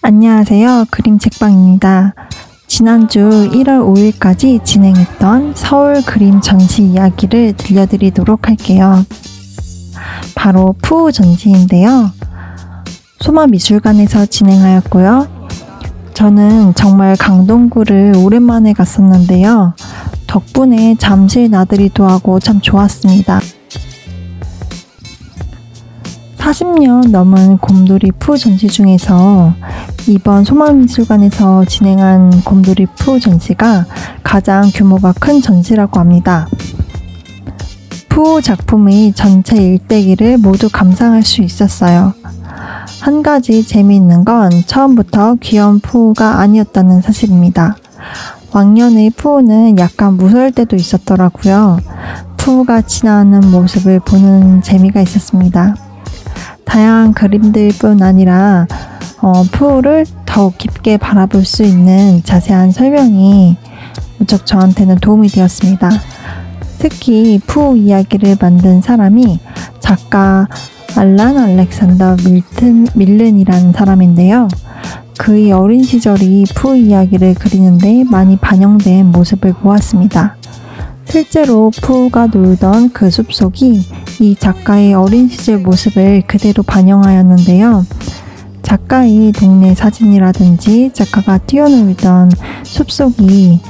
안녕하세요. 그림 책방입니다. 지난주 1월 5일까지 진행했던 서울 그림 전시 이야기를 들려드리도록 할게요. 바로 푸우 전시인데요. 소마미술관에서 진행하였고요. 저는 정말 강동구를 오랜만에 갔었는데요. 덕분에 잠실 나들이도 하고 참 좋았습니다. 40년 넘은 곰돌이 푸 전시 중에서 이번 소마미술관에서 진행한 곰돌이 푸 전시가 가장 규모가 큰 전시라고 합니다. 푸 작품의 전체 일대기를 모두 감상할 수 있었어요. 한 가지 재미있는 건 처음부터 귀여운 푸우가 아니었다는 사실입니다. 왕년의 푸우는 약간 무서울 때도 있었더라고요. 푸우가 지나가는 모습을 보는 재미가 있었습니다. 다양한 그림들뿐 아니라 어, 푸우를 더욱 깊게 바라볼 수 있는 자세한 설명이 무척 저한테는 도움이 되었습니다. 특히 푸우 이야기를 만든 사람이 작가 알란 알렉산더 밀튼, 밀른이라는 사람인데요. 그의 어린 시절이 푸우 이야기를 그리는데 많이 반영된 모습을 보았습니다. 실제로 푸우가 놀던 그 숲속이 이 작가의 어린 시절 모습을 그대로 반영하였는데요. 작가의 동네 사진이라든지 작가가 뛰어놀던 숲속이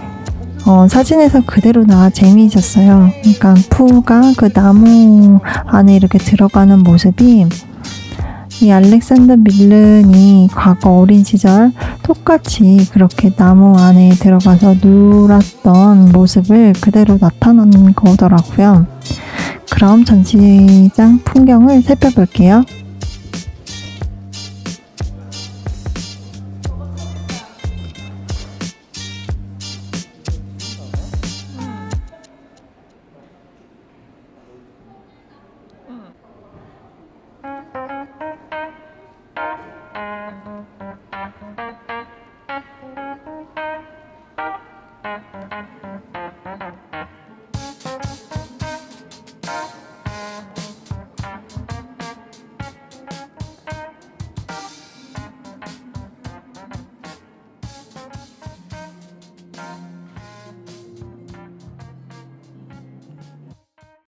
어, 사진에서 그대로 나와 재미있었어요. 그러니까 푸우가 그 나무 안에 이렇게 들어가는 모습이 이 알렉산더 밀른이 과거 어린 시절 똑같이 그렇게 나무 안에 들어가서 놀았던 모습을 그대로 나타난 거더라고요. 그럼 전시장 풍경을 살펴볼게요.